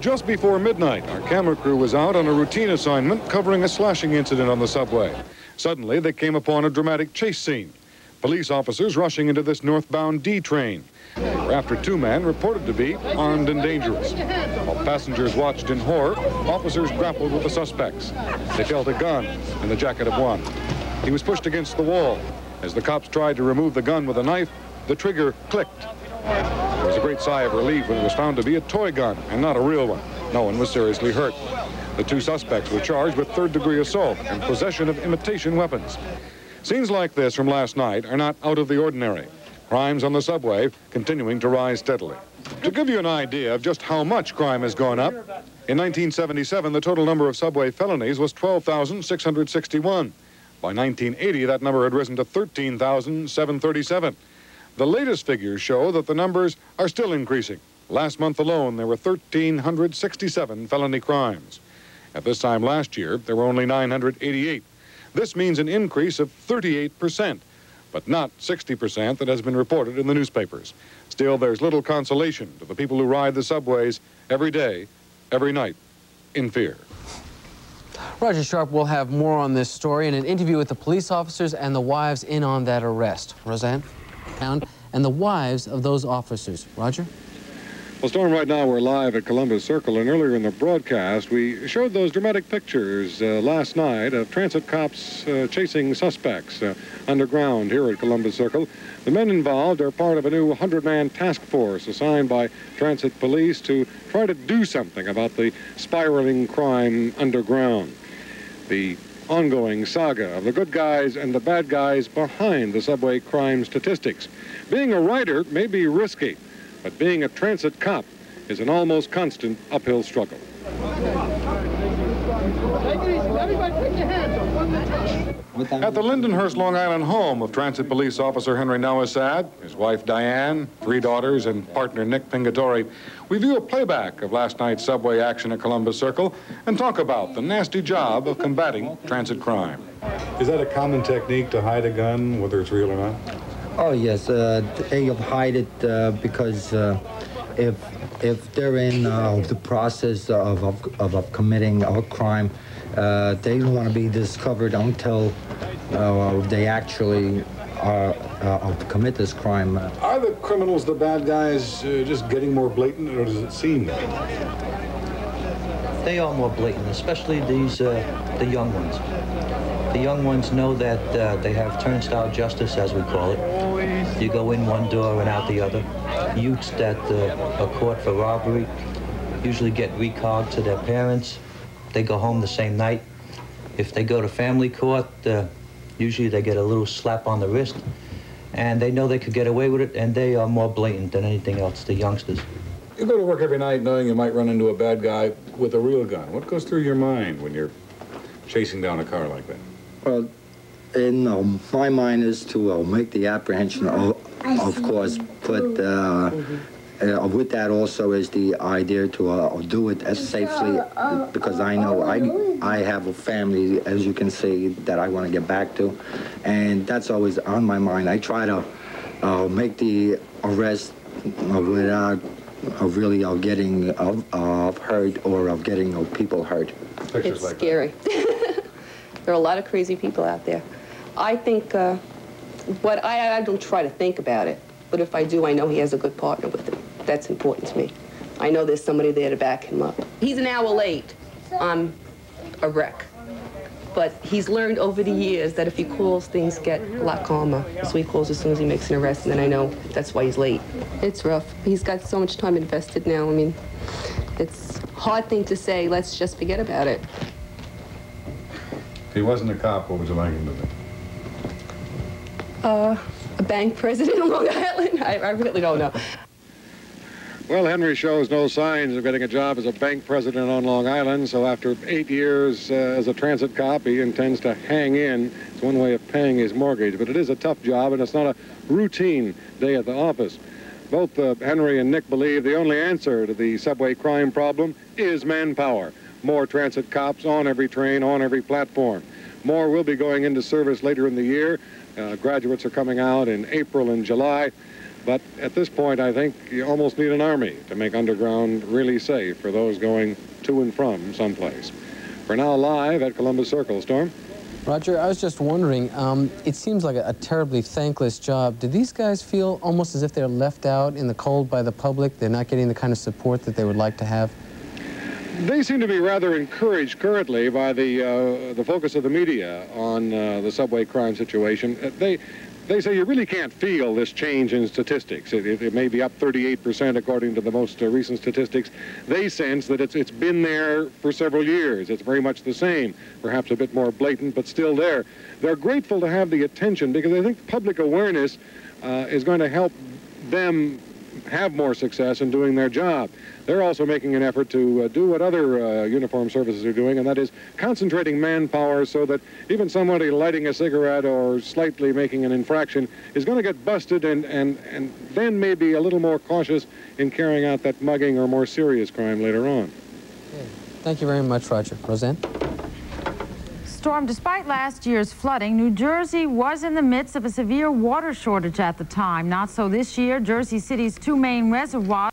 Just before midnight, our camera crew was out on a routine assignment covering a slashing incident on the subway. Suddenly, they came upon a dramatic chase scene. Police officers rushing into this northbound D train. Were after two men reported to be armed and dangerous. While passengers watched in horror, officers grappled with the suspects. They felt a gun in the jacket of one. He was pushed against the wall. As the cops tried to remove the gun with a knife, the trigger clicked. There was a great sigh of relief when it was found to be a toy gun and not a real one. No one was seriously hurt. The two suspects were charged with third-degree assault and possession of imitation weapons. Scenes like this from last night are not out of the ordinary. Crimes on the subway continuing to rise steadily. To give you an idea of just how much crime has gone up, in 1977, the total number of subway felonies was 12,661. By 1980, that number had risen to 13,737. The latest figures show that the numbers are still increasing. Last month alone, there were 1,367 felony crimes. At this time last year, there were only 988. This means an increase of 38%, but not 60% that has been reported in the newspapers. Still, there's little consolation to the people who ride the subways every day, every night, in fear. Roger Sharp will have more on this story in an interview with the police officers and the wives in on that arrest. Roseanne, Pound, and the wives of those officers. Roger? Well, Storm, right now we're live at Columbus Circle, and earlier in the broadcast, we showed those dramatic pictures uh, last night of transit cops uh, chasing suspects uh, underground here at Columbus Circle. The men involved are part of a new 100-man task force assigned by transit police to try to do something about the spiraling crime underground. The ongoing saga of the good guys and the bad guys behind the subway crime statistics. Being a writer may be risky, but being a transit cop is an almost constant uphill struggle. At the Lindenhurst, Long Island home of Transit Police Officer Henry Nowosad, his wife Diane, three daughters, and partner Nick Pingatore, we view a playback of last night's subway action at Columbus Circle and talk about the nasty job of combating transit crime. Is that a common technique to hide a gun, whether it's real or not? Oh yes, uh, they hide it uh, because uh, if if they're in uh, the process of, of, of, of committing a crime, uh, they don't want to be discovered until uh, they actually are, commit this crime. Are the criminals, the bad guys, just getting more blatant, or does it seem that? They are more blatant, especially these the young ones. The young ones know that uh, they have turnstile justice, as we call it. You go in one door and out the other. Youths that uh, are caught for robbery usually get recalled to their parents. They go home the same night. If they go to family court, uh, usually they get a little slap on the wrist. And they know they could get away with it, and they are more blatant than anything else, the youngsters. You go to work every night knowing you might run into a bad guy with a real gun. What goes through your mind when you're chasing down a car like that? Well, in um, my mind is to uh, make the apprehension, of, of course, but uh, uh, with that also is the idea to uh, do it as safely because I know I, I have a family, as you can see, that I want to get back to. And that's always on my mind. I try to uh, make the arrest without really of getting of, of hurt or of getting people hurt. Pictures it's like scary. There are a lot of crazy people out there. I think, uh, what I, I don't try to think about it, but if I do, I know he has a good partner with him. That's important to me. I know there's somebody there to back him up. He's an hour late. I'm a wreck. But he's learned over the years that if he calls, things get a lot calmer. So he calls as soon as he makes an arrest, and then I know that's why he's late. It's rough. He's got so much time invested now. I mean, it's hard thing to say, let's just forget about it. If he wasn't a cop, what would you like him to be? Uh, a bank president of Long Island? I, I really don't know. Well, Henry shows no signs of getting a job as a bank president on Long Island, so after eight years uh, as a transit cop, he intends to hang in. It's one way of paying his mortgage, but it is a tough job, and it's not a routine day at the office. Both uh, Henry and Nick believe the only answer to the subway crime problem is manpower more transit cops on every train, on every platform. More will be going into service later in the year. Uh, graduates are coming out in April and July. But at this point, I think you almost need an army to make underground really safe for those going to and from someplace. For now, live at Columbus Circle, Storm. Roger, I was just wondering, um, it seems like a, a terribly thankless job. Do these guys feel almost as if they're left out in the cold by the public? They're not getting the kind of support that they would like to have? They seem to be rather encouraged currently by the uh, the focus of the media on uh, the subway crime situation. Uh, They they say you really can't feel this change in statistics. It, it, it may be up 38% according to the most uh, recent statistics. They sense that it's it's been there for several years. It's very much the same, perhaps a bit more blatant, but still there. They're grateful to have the attention because they think public awareness uh, is going to help them have more success in doing their job. They're also making an effort to uh, do what other uh, uniform services are doing, and that is concentrating manpower so that even somebody lighting a cigarette or slightly making an infraction is going to get busted and, and, and then maybe a little more cautious in carrying out that mugging or more serious crime later on. Thank you very much, Roger. Roseanne? Storm, despite last year's flooding, New Jersey was in the midst of a severe water shortage at the time. Not so this year. Jersey City's two main reservoirs